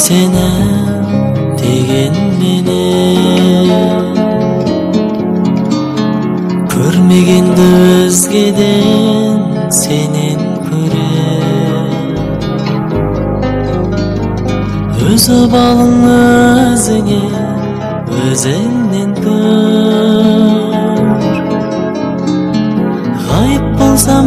сені дегенменен көрмегенді өзгеден сенен көрем өзі балың өзіңе өзіңнен көр ғайып болсам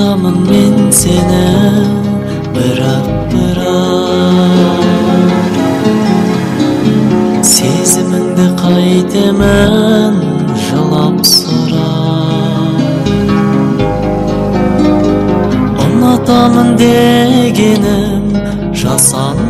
ұнатамын мен сені бірақ бірақ сезіміңді қайтемін жылап сұрап ұнатамын дегенім жасандала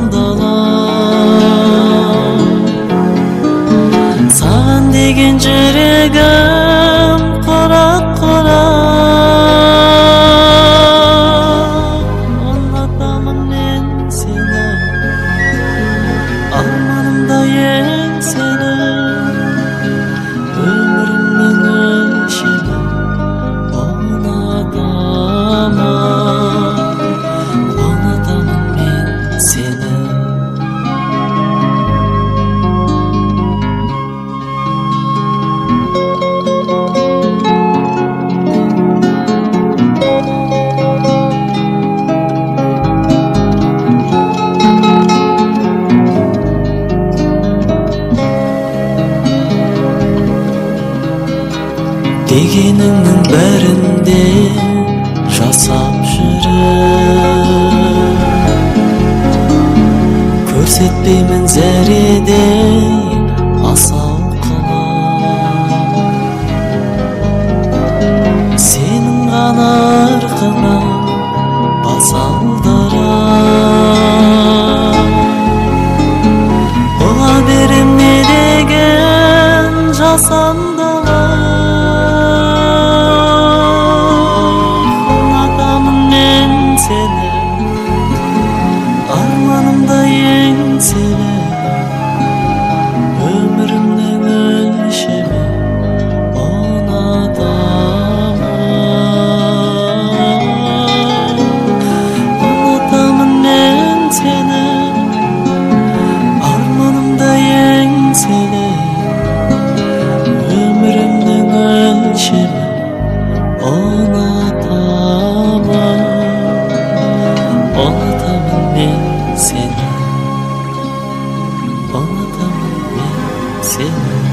дегеніңнің бәрінде жасап жүріп көрсетпеймін зәредей асау қылып сенің ғана ырқыңа бас алдырып бұға берем не деген жасандылық seni Ömrümden ölüşüme ona damam Anlatamın en seni Armanımda yen seni. Ömrümden ölüşüme ona damam Anlatamın see.